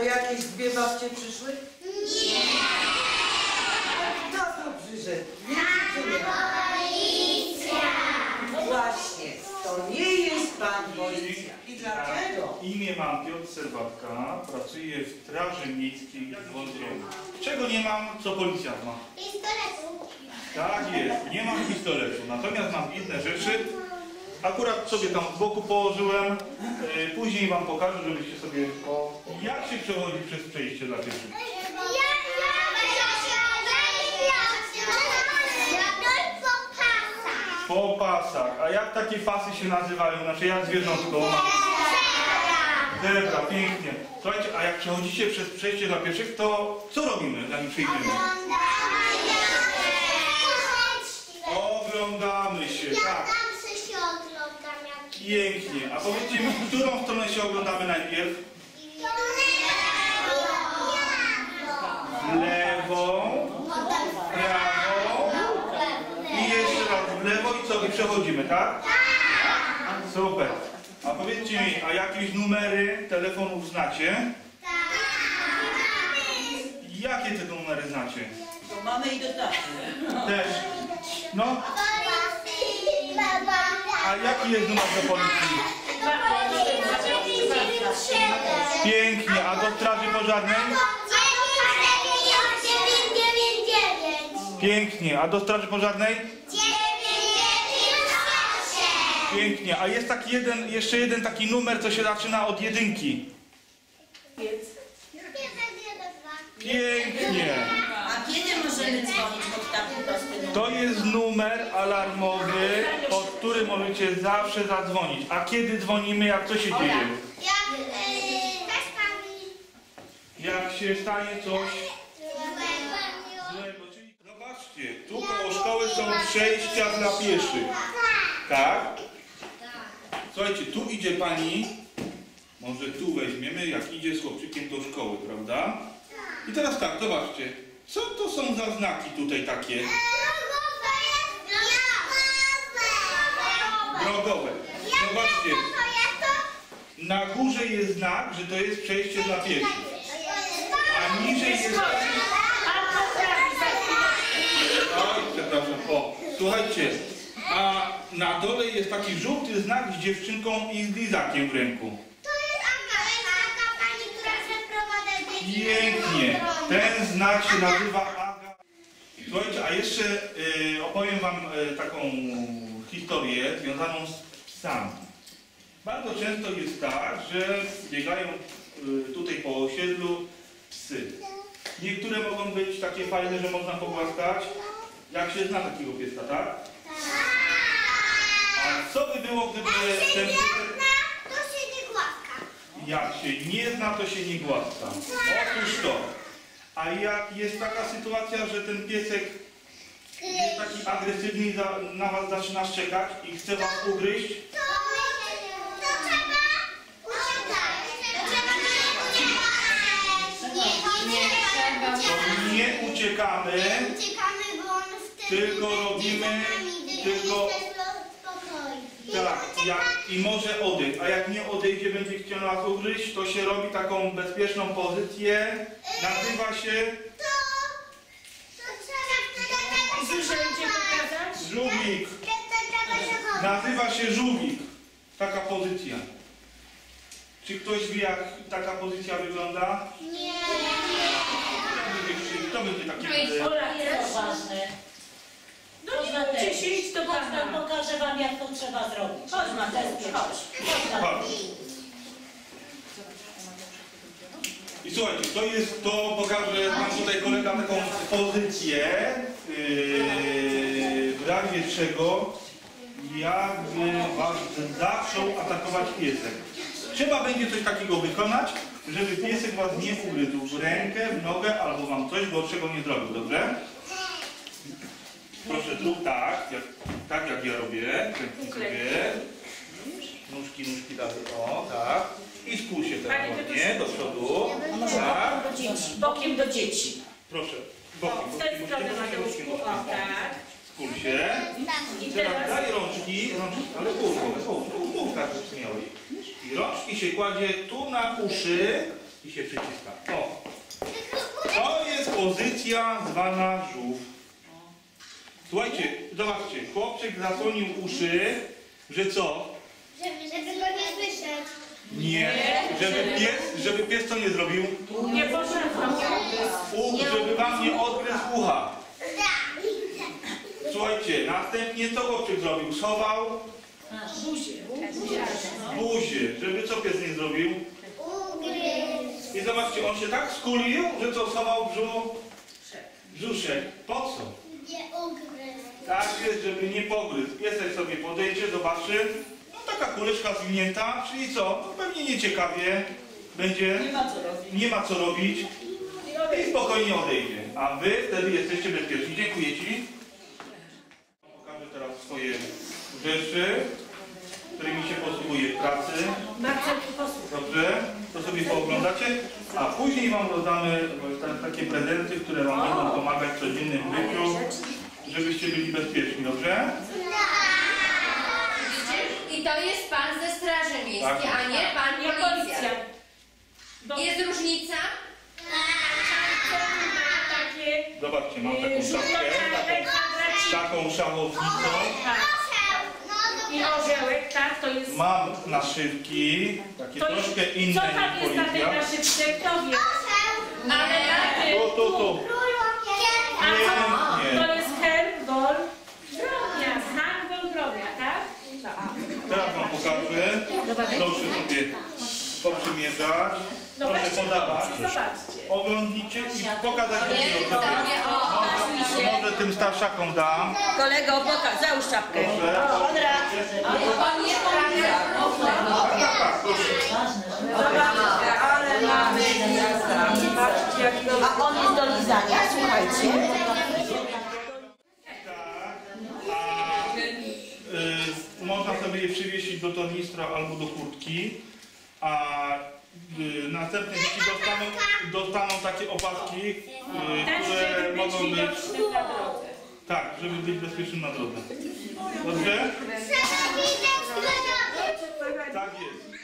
to jakieś dwie babcie przyszły? Nie. Kto tu przyszedł? Wiecie, czy nie? No właśnie, to nie jest pan policja. I dlaczego? Imię mam Piotr Serwatka, pracuję w Straży Miejskiej w Wądrowie. Czego nie mam, co policjant ma? Pistoletu. Tak jest, nie mam pistoletu, natomiast mam inne rzeczy. Akurat sobie tam z boku położyłem, e, później wam pokażę, żebyście sobie... Jak się przechodzi przez przejście dla pieszych? Po pasach. A jak takie fasy się nazywają? Znaczy jak zwierzątko? Dobra, pięknie. Słuchajcie, a jak przechodzicie przez przejście dla pieszych, to co robimy, zanim przejdziemy? Oglądamy się, tak. Pięknie. A powiedzcie mi, którą stronę się oglądamy najpierw? W lewą, prawą i jeszcze raz w lewo i co? I przechodzimy, tak? Super. A powiedzcie mi, a jakieś numery telefonów znacie? Jakie te numery znacie? To mamy i dostawcy. Też. No, a jaki jest numer do policji? Pięknie. A do straży pożarnej? Pięknie. A do straży pożarnej? Pięknie. A jest taki jeden, jeszcze jeden taki numer, co się zaczyna od jedynki. Pięknie. A kiedy możemy dzwonić pod taki prosty numer? To jest numer alarmowy, pod który możecie zawsze zadzwonić. A kiedy dzwonimy, jak co się dzieje? Jak się stanie coś złego. Czyli zobaczcie, tu koło szkoły są przejścia dla pieszych. Tak? Słuchajcie, tu idzie pani, może tu weźmiemy, jak idzie z chłopczykiem do szkoły, prawda? I teraz tak, zobaczcie, co to są za znaki tutaj takie drogowe? Zobaczcie, na górze jest znak, że to jest przejście dla pieszych, a niżej jest... Oj, przepraszam, o, słuchajcie, a na dole jest taki żółty znak z dziewczynką i z lizakiem w ręku. Pięknie. Ten znak się nazywa Aga. Słuchajcie, a jeszcze y, opowiem Wam y, taką historię związaną z psami. Bardzo często jest tak, że biegają y, tutaj po osiedlu psy. Niektóre mogą być takie fajne, że można pogłaskać. Jak się zna takiego pieska, tak? A co by było, gdyby ten piesek... Jak się nie zna, to się nie głaska. Otóż to. A jak jest taka sytuacja, że ten piesek i za, na was zaczyna szczekać i chce was ugryźć, to nie uciekamy, Uciekamy, bo on wtedy Tylko będzie robimy- za nami, gdyby tylko- tak, jak, i może odejść. A jak nie odejdzie, będzie chciał nas ugryźć, to się robi taką bezpieczną pozycję. Nazywa się To, to trzeba... Słyszeliście pokazać? Żółwik. Nazywa się żółwik. Taka pozycja. Czy ktoś wie, jak taka pozycja wygląda? Nie. Kto będzie taki... Jest ważne. No nie te. się, idź do tam pokażę wam, jak to trzeba zrobić. Chodź Mateusz, chodź. Chodź. I słuchajcie, to jest, to pokażę Wam tutaj kolega taką pozycję, yy, razie czego jakby Was zaczął atakować piesek. Trzeba będzie coś takiego wykonać, żeby piesek Was nie ugryzł w rękę, w nogę albo Wam coś gorszego nie zrobił, dobrze? Proszę zrób tak, jak, tak jak ja robię, sobie. Nóżki, nóżki dalej, o, tak. I spójrz się teraz ładnie do przodu. Tak. bokiem do dzieci. Bokiem. Proszę. O, Bokiem, w bokiem, bokiem, Mateuszku. O, tak. Skull się. I Teraz daj rączki, rączki, ale pół, pół, tak miałeś. I rączki się kładzie tu na uszy i się przyciska. O, to jest pozycja zwana żółw. Słuchajcie, zobaczcie, chłopczyk zasłonił uszy, że co? Żeby go nie słyszeć. Nie, żeby pies, żeby pies co nie zrobił? Nie poszedłem. Uch, żeby wam nie odgryzł ucha. Słuchajcie, następnie co chłopczyk zrobił? Schował buzię, żeby co pies nie zrobił? Ugryz. I zobaczcie, on się tak skulił, że co schował brzuch? Brzuszek. Po co? Nie ugryz. Tak jest, żeby nie pogryzł. Piesek sobie podejdzie, zobaczy. No taka kuleczka zwinięta, czyli co? No pewnie nieciekawie. Będzie, Nie ma co robić. nie ma co robić i spokojnie odejdzie. A wy wtedy jesteście bezpieczni. Dziękuję Ci. Pokażę teraz swoje rzeczy, którymi się posługuję w pracy. Dobrze? To sobie pooglądacie. A później Wam rozdamy ta- takie prezenty, które Wam będą pomagać w codziennym życiu, żebyście byli bezpieczni. Dobrze? I to jest pan ze Straży Miejskiej, Tak. a nie pan Nie policja. policja. Do, Jest różnica? Zobaczcie, mam taką y, szafkę, żółtokarek, taką, taką szachownicą. I orzełek, tak, to jest... Mam naszywki, takie To jest troszkę co inne tam niż jest na tej naszywce? Kto wie? Ale na tym... Tu, tu, tu. A co? Nie, nie. To jest herb, gol, drobnia, znak gol, drobnia, tak? Teraz Wam pokażę. Proszę sobie poprzymierzać. Podawać. Zobaczcie. Oglądnijcie i pokazać mi się. Może tym starszakom dam. Kolego, pokaż, załóż czapkę. Proszę. Ale pan nie. Tak, tak, tak, Zobaczcie, ale mamy. Patrzcie. A on jest do lizania, słuchajcie. A, y, można sobie je przywiesić do tornistra albo do kurtki, a Y, Następne dzieci dostaną, dostaną takie opatki, y, które mogą być... Tak, żeby być bezpiecznym na drodze. Dobrze? Tak jest.